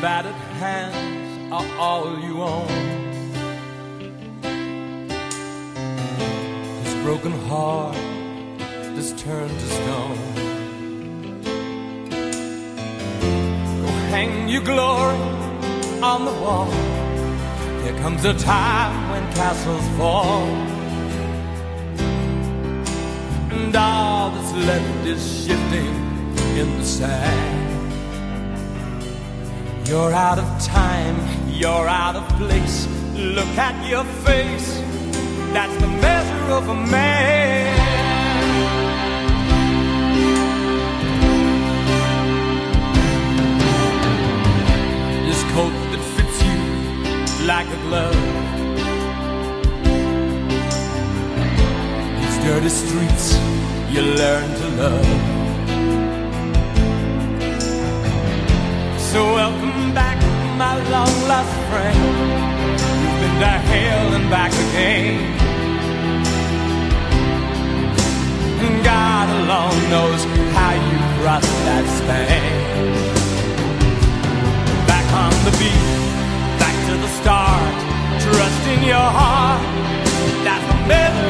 battered hands are all you own. This broken heart is turned to stone. Go hang your glory on the wall. There comes a time when castles fall. And all that's left is shifting in the sand. You're out of time, you're out of place. Look at your face, that's the measure of a man. This coat that fits you like a glove. These dirty streets you learn to love. Welcome back, my long lost friend. You've been to hell and back again. And God alone knows how you crossed that span. Back on the beat, back to the start. Trust in your heart. That's the measure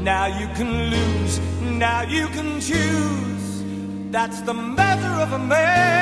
now you can lose, now you can choose. That's the measure of a man.